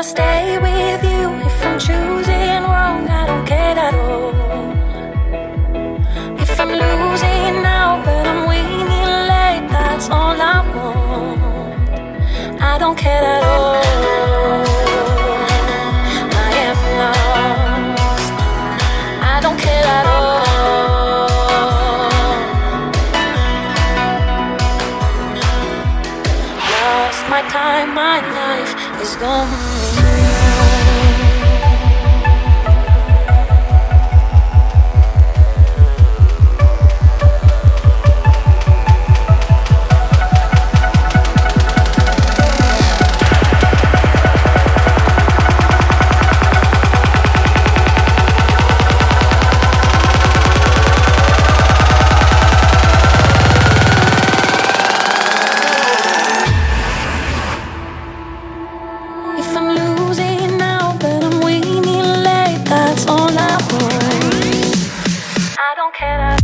I stay with you if I'm choosing. my time, my life is gone. I don't care.